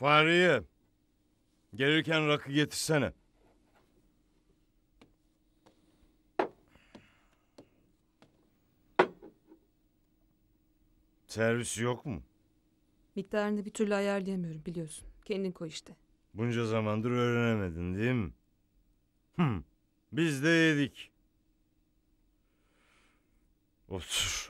Fahriye. Gelirken rakı getirsene. Servis yok mu? Miktarını bir türlü ayarlayamıyorum biliyorsun. Kendin koy işte. Bunca zamandır öğrenemedin değil mi? Hı. Biz de yedik. Otur.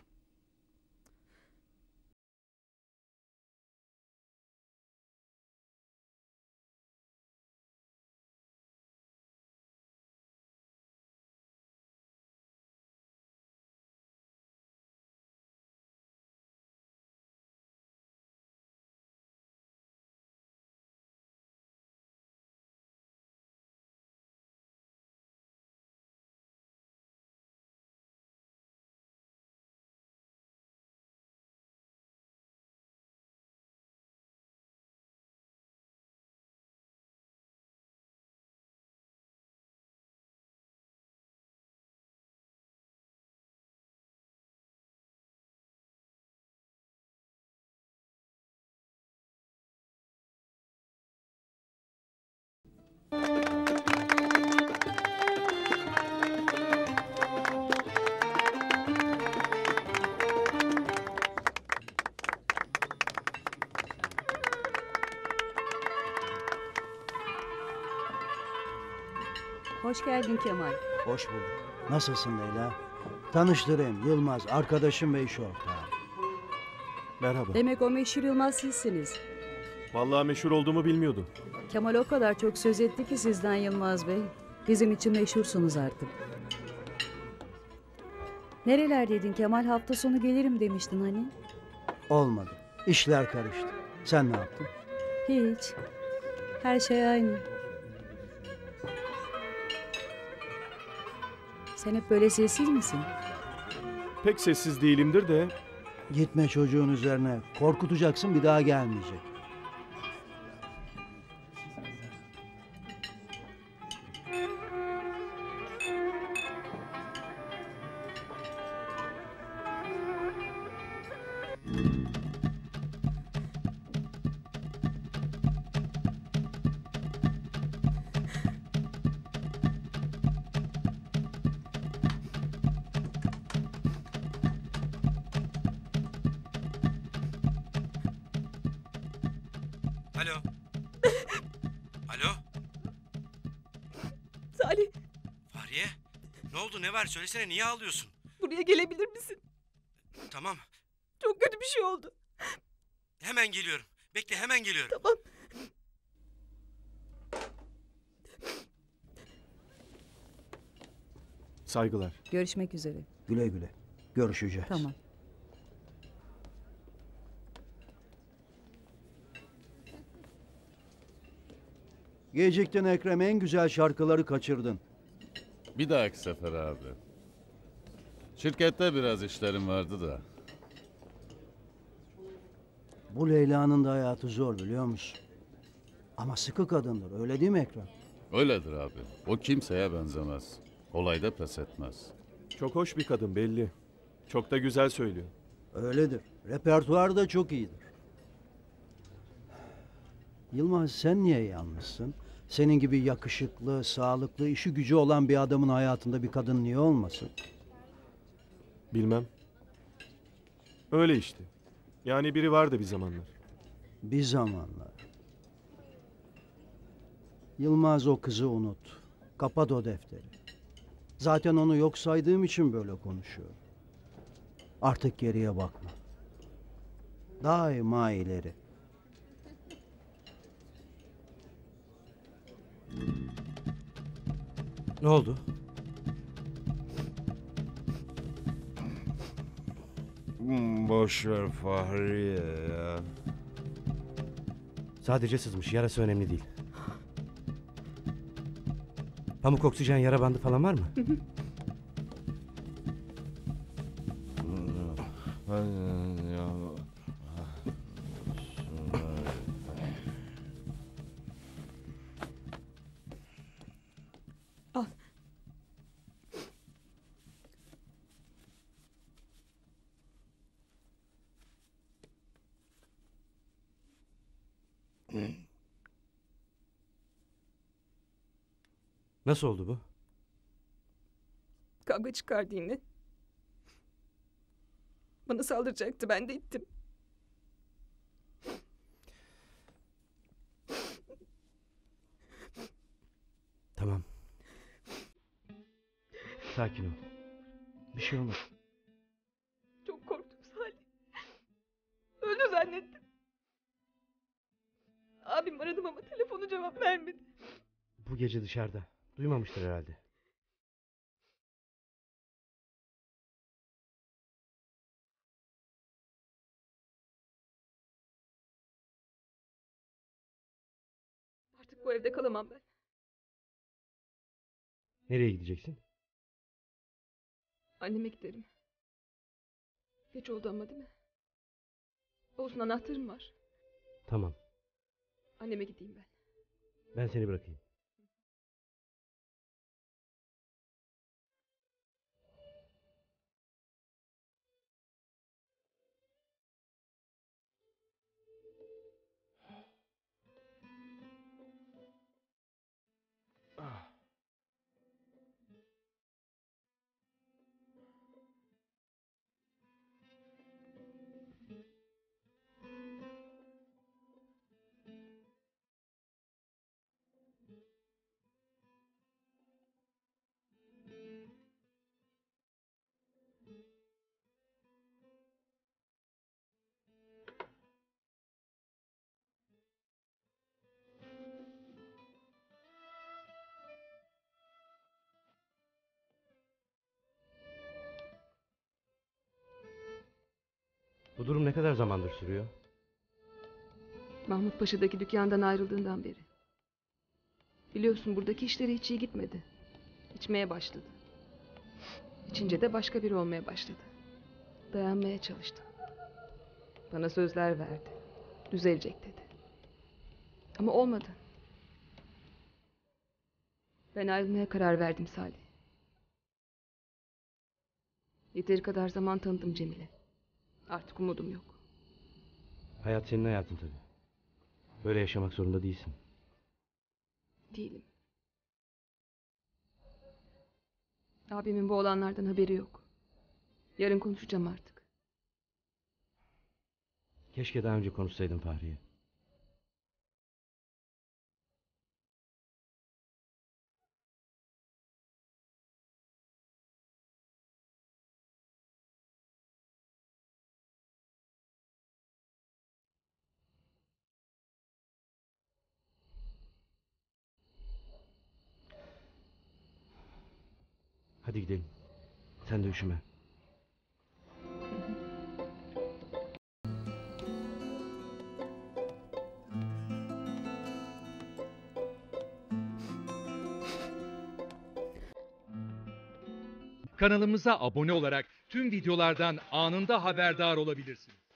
Hoş geldin Kemal. Hoş bulduk. Nasılsın Leyla? Tanıştırayım Yılmaz, arkadaşım ve iş ortağı. Merhaba. Demek o meşhur Yılmaz sizsiniz. Vallahi meşhur olduğumu bilmiyordum. Kemal o kadar çok söz etti ki sizden Yılmaz Bey. Bizim için meşhursunuz artık. Nerelerdeydin Kemal? Hafta sonu gelirim demiştin hani. Olmadı. İşler karıştı. Sen ne yaptın? Hiç. Her şey aynı. Sen hep böyle sessiz misin? Pek sessiz değilimdir de Gitme çocuğun üzerine. Korkutacaksın bir daha gelmeyecek. Alo. Alo. Salih Fahriye. Ne oldu ne var söylesene niye ağlıyorsun? buraya gelebilir misin? Tamam. Çok kötü bir şey oldu. Hemen geliyorum. Bekle hemen geliyorum. Tamam. saygılar. Görüşmek üzere. Güle güle. Görüşeceğiz. Tamam. Geciktin Ekrem en güzel şarkıları kaçırdın. Bir dahaki sefer abi. Şirkette biraz işlerim vardı da. Bu Leyla'nın da hayatı zor biliyor musun? Ama sıkı kadındır öyle değil mi Ekrem? Öyledir abi. O kimseye benzemez. Olayda pes etmez. Çok hoş bir kadın belli. Çok da güzel söylüyor. Öyledir. Repertuar da çok iyidir. Yılmaz sen niye yalnızsın? Senin gibi yakışıklı, sağlıklı, işi gücü olan bir adamın hayatında bir kadın niye olmasın? Bilmem. Öyle işte. Yani biri vardı bir zamanlar. Bir zamanlar. Yılmaz o kızı unut. Kapat o defteri. Zaten onu yok saydığım için böyle konuşuyor. Artık geriye bakma. Daima ileri. Ne oldu? Hmm, Boş ver Fahriye ya. Sadece sızmış. Yarası önemli değil. Pamuk oksijen yara bandı falan var mı? Nasıl oldu bu? Kavga çıkardı yine. Bana saldıracaktı ben de ittim. Tamam. Sakin ol. Bir şey olmaz. Telefonu cevap vermedi. Bu gece dışarıda. Duymamıştır herhalde. Artık bu evde kalamam ben. Nereye gideceksin? Anneme giderim. Geç oldu ama değil mi? Olsun anahtarım var. Tamam. Anneme gideyim ben. Ben seni bırakayım. Bu durum ne kadar zamandır sürüyor? Mahmut Paşa'daki dükkandan ayrıldığından beri. Biliyorsun buradaki işleri hiç iyi gitmedi. İçmeye başladı. İçince de başka biri olmaya başladı. Dayanmaya çalıştı. Bana sözler verdi. Düzelecek dedi. Ama olmadı. Ben ayrılmaya karar verdim Salih. Yeteri kadar zaman tanıdım Cemile. Artık umudum yok. Hayat senin hayatın tabii. Böyle yaşamak zorunda değilsin. Değilim. Abimin bu olanlardan haberi yok. Yarın konuşacağım artık. Keşke daha önce konuşsaydın Fahriye. Hadi gidelim. Sen de üşüme. Kanalımıza abone olarak tüm videolardan anında haberdar olabilirsiniz.